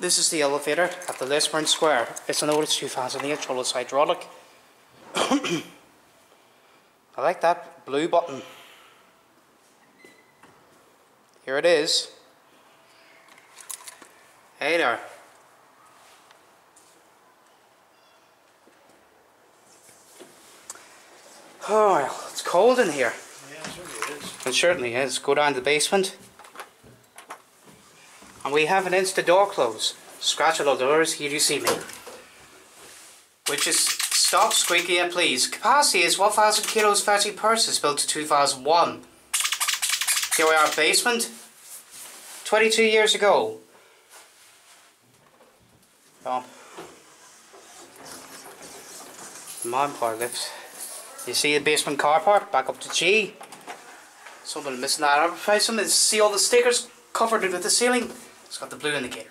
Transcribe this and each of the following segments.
This is the elevator at the Lisburn Square. It's an Otis 2000 H Trollocs hydraulic. I like that blue button. Here it is. Hey there. Oh, well, it's cold in here. Yeah, it certainly is. It certainly is. Go down to the basement. And we have an Insta door close. Scratch all doors, here you see me. Which is, stop squeaking it please. Capacity is 1000 kilos 30 purses built to 2001. Here we are, basement. 22 years ago. Oh. Mine part lift. You see the basement car park back up to G. Something missing that advertisement. See all the stickers covered with the ceiling. It's got the blue indicator.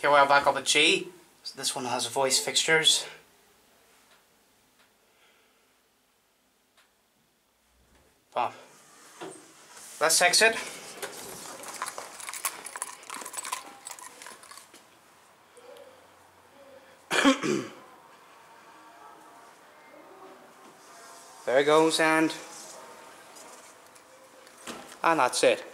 Here we are back up at G. So this one has voice fixtures. Bob. Let's exit. There it goes and and that's it.